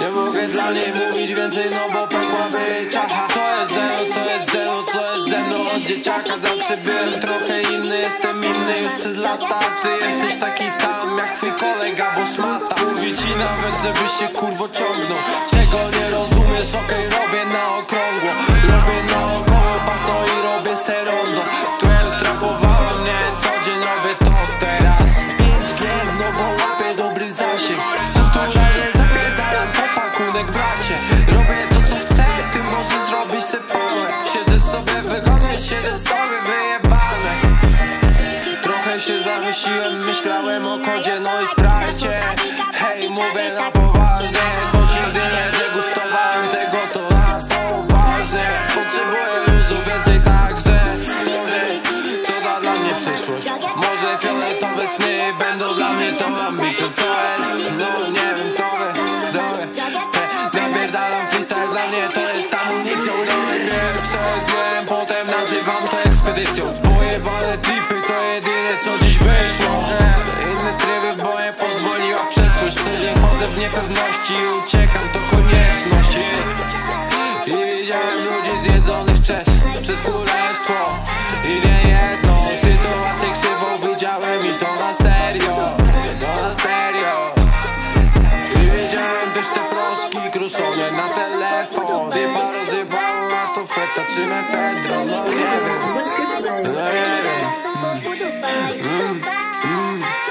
Nie mogę dla niej mówić więcej, no bo pekła być Aha, co jest ze mną, co jest ze mną, co jest ze mną Od dzieciaka? Zawsze byłem trochę inny Jestem inny już przez lata. Ty jesteś taki sam jak twój kolega, bo szmata. Mówi ci nawet, żebyś się kurwo ciągnął. Czego nie rozumiesz, bracie. Robię to co chcę, ty możesz zrobić se pałę Siedzę sobie wygodnie, siedzę sobie wyjebane. Trochę się zamyśliłem, myślałem o kodzie, no i sprajcie. Hej, mówię na poważnie. Choć nigdy nie degustowałem tego, to na poważnie. Potrzebuję luzu, więcej także Kto wie, co da dla mnie przyszłość. Może fioletowe sny będą dla ekspedycją Pojebane tripy to jedyne co dziś wyszło. Inne tryby, bo nie pozwoliła przeszłość Co dzień chodzę w niepewności i uciekam, to konieczność I widziałem ludzi zjedzonych przez, przez królestwo I nie jedną sytuację krzywą widziałem i to na serio. To na serio. I wiedziałem też te proszki kruszone na telefon. Rozjebało, a to feta czy mefedron Mm, mm.